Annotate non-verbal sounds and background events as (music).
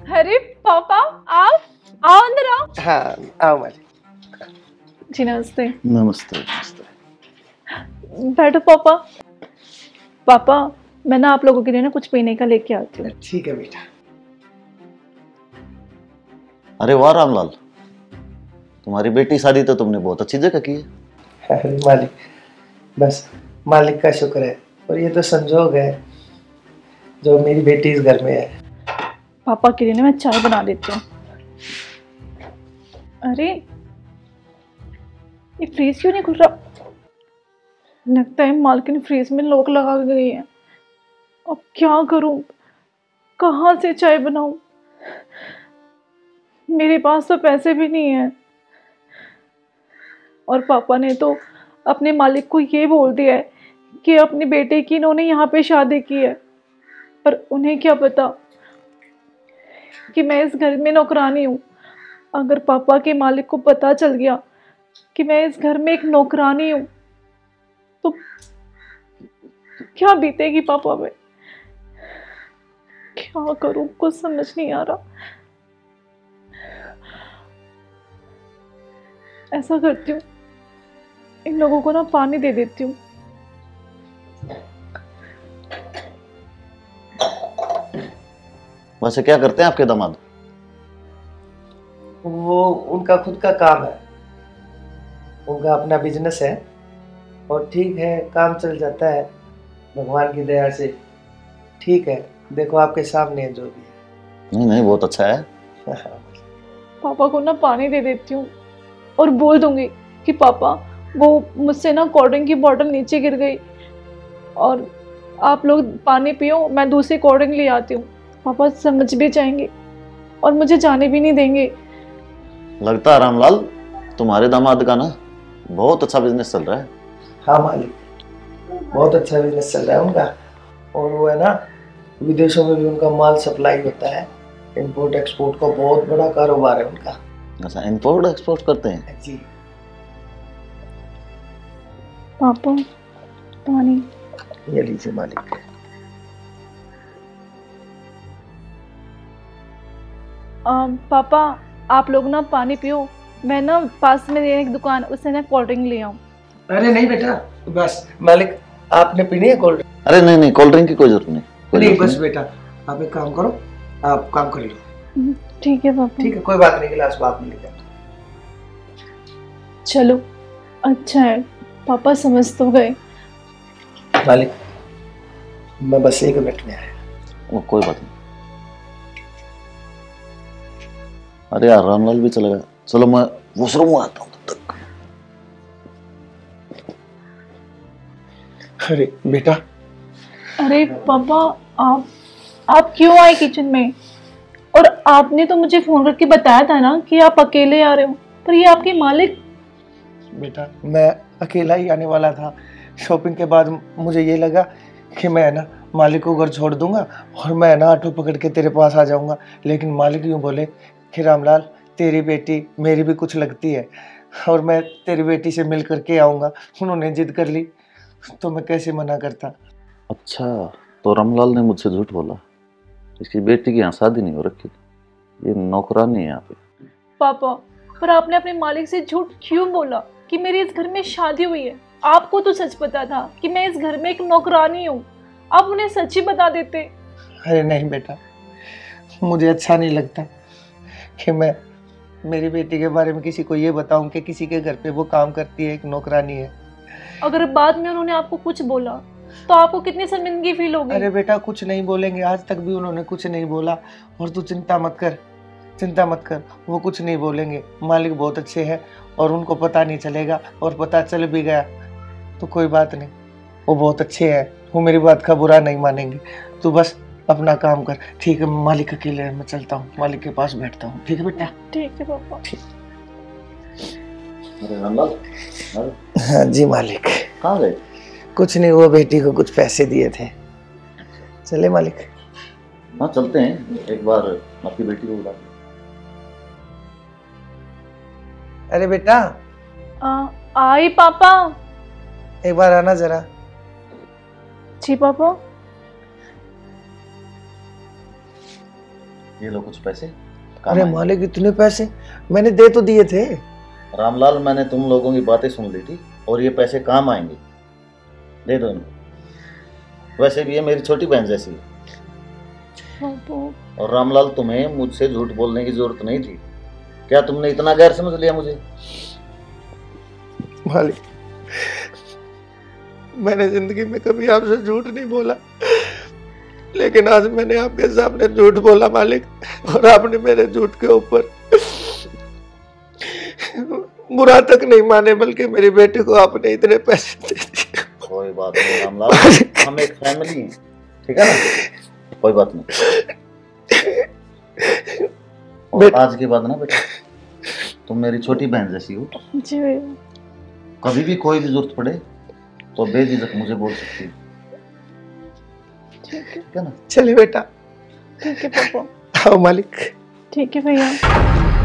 अरे पापा आप आओ अंदर आओ। हाँ आओ मालिक जी नमस्ते। नमस्ते नमस्ते। बैठो पापा। पापा मैं ना आप लोगों के लिए ना कुछ पीने का लेके आती हूँ। ठीक है बेटा। अरे वाह रामलाल। तुम्हारी बेटी शादी तो तुमने बहुत अच्छी जगह की है। अरे मालिक बस मालिक का शुक्र है। और ये तो संजोग है जो मेरी बेटी इस घर में है। पापा के लिए ना मैं चाय बना देती हूँ। अरे, ये फ्रीज क्यों नहीं खुल रहा? लगता है मालकिन फ्रीज में लॉक लगा गई है। अब क्या करूँ? कहाँ से चाय बनाऊँ? मेरे पास तो पैसे भी नहीं है। और पापा ने तो अपने मालिक को ये बोल दिया है कि अपने बेटे की इन्होंने यहाँ पे शादी की है। पर उन्हें क्या पता? कि मैं इस घर में नौकरानी हूँ। अगर पापा के मालिक को पता चल गया कि मैं इस घर में एक नौकरानी हूँ तो क्या बीतेगी पापा में? क्या करूँ? कुछ समझ नहीं आ रहा। ऐसा करती हूँ। इन लोगों को ना पानी दे देती हूँ। वैसे क्या करते हैं आपके दामाद? वो उनका खुद का काम है। उनका अपना बिज़नेस है और ठीक है काम चल जाता है। भगवान की दया से ठीक है। देखो आपके सामने है जो भी नहीं नहीं बहुत अच्छा है। (laughs) पापा को ना पानी दे देती हूँ और बोल दूँगी कि पापा वो मुझसे ना कोल्ड ड्रिंक की बोतल नीचे गिर गई और आप लोग पानी पियो मैं दूसरी कोल्ड ड्रिंक ले आती हूँ। पापा समझ भी जाएँगे और मुझे जाने भी नहीं देंगे। लगता है रामलाल तुम्हारे दामाद का ना बहुत अच्छा बिज़नेस चल रहा है। हाँ मालिक बहुत अच्छा बिज़नेस चल रहा है उनका। और वो है ना विदेशों में भी उनका माल सप्लाई होता है। इंपोर्ट एक्सपोर्ट का बहुत बड़ा कारोबार है उनका। अच्छा इंपोर्ट एक्सपोर्ट करते हैं? जी। पापा पानी। ये लीजिए मालिक। पापा आप लोग ना पानी पियो। मैं ना पास में एक दुकान उससे ना कोल्ड ड्रिंक ले आऊँ। अरे नहीं बेटा बस मालिक आपने पीनी है कोल्ड अरे नहीं नहीं कोल्ड ड्रिंक की कोई ज़रूरत नहीं। कोई नहीं बस बेटा आप एक काम करो आप काम कर लो। ठीक है पापा। ठीक है कोई बात नहीं गिलास बाद में लेकर चलो अच्छा है पापा समझ तो गए। मालिक मैं बस एक मिनट में आया। कोई बात नहीं। अरे यार रामलाल भी चलेगा चलो मैं वॉशरूम में आता हूँ तब तक। अरे बेटा। अरे पापा आप आप क्यों आए किचन में? और आपने तो मुझे फ़ोन करके बताया था ना कि आप अकेले आ रहे हो पर ये आपके मालिक बेटा मैं अकेला ही आने वाला था। शॉपिंग के बाद मुझे ये लगा कि मैं ना मालिक को घर छोड़ दूँगा और मैं ना ऑटो पकड़ के तेरे पास आ जाऊँगा। लेकिन मालिक यूँ बोले कि रामलाल तेरी बेटी मेरी भी कुछ लगती है और मैं तेरी बेटी से मिल करके आऊँगा। उन्होंने जिद कर ली तो मैं कैसे मना करता? अच्छा तो रामलाल ने मुझसे झूठ बोला। इसकी बेटी की यहाँ शादी नहीं हो रखी ये नौकरानी है यहाँ पे। पापा पर आपने अपने मालिक से झूठ क्यों बोला कि मेरी इस घर में शादी हुई है? आपको तो सच पता था कि मैं इस घर में एक नौकरानी हूँ। आप उन्हें सच ही बता देते। अरे नहीं बेटा मुझे अच्छा नहीं लगता। कि मैं मेरी बेटी के बारे में किसी को ये बताऊँ कि किसी के घर पे वो काम करती है एक नौकरानी है। अगर बाद में उन्होंने आपको कुछ बोला तो आपको कितनी शर्मिंदगी फील होगी? अरे बेटा कुछ नहीं बोलेंगे। आज तक भी उन्होंने कुछ नहीं बोला। और तू चिंता मत कर चिंता मत कर वो कुछ नहीं बोलेंगे। मालिक बहुत अच्छे हैं और उनको पता नहीं चलेगा और पता चल भी गया तो कोई बात नहीं। वो बहुत अच्छे हैं। वो मेरी बात का बुरा नहीं मानेंगे। तू बस अपना काम कर। ठीक है मालिक अकेले हैं, मैं चलता हूँ। मालिक के पास बैठता हूँ। ठीक है बेटा? ठीक है पापा। अरे हाँ जी मालिक। कहाँ गए? कुछ नहीं वो बेटी को कुछ पैसे दिए थे। चले मालिक। हाँ चलते हैं। एक बार आपकी बेटी को बुला अरे बेटा। आ, आई पापा। एक बार आना जरा। जी पापा। ये लो कुछ पैसे? अरे मालिक इतने पैसे? मैंने दे तो दिए थे। रामलाल मैंने तुम लोगों की बातें सुन ली थी और ये पैसे काम आएँगे? दे दो इनको। वैसे भी ये मेरी छोटी बहन जैसी है। और रामलाल तुम्हें मुझसे झूठ बोलने की ज़रूरत नहीं थी। क्या तुमने इतना गैर समझ लिया मुझे? मालिक मैंने ज़िंदगी में कभी आपसे झूठ नहीं बोला। लेकिन आज मैंने आपके सामने झूठ बोला मालिक और आपने मेरे झूठ के ऊपर बुरा तक नहीं माने बल्कि मेरी बेटी को आपने इतने पैसे दे दिए। कोई बात नहीं हम एक फैमिली हैं ठीक है ना? कोई बात नहीं। और आज के बाद ना बेटा तुम मेरी छोटी बहन जैसी हो। जी। कभी भी कोई भी ज़रूरत पड़े तो बेझिझक मुझे बोल सकती है। ठीक है ना चलिए बेटा। ठीक है पापा। आओ मालिक। ठीक है भैया।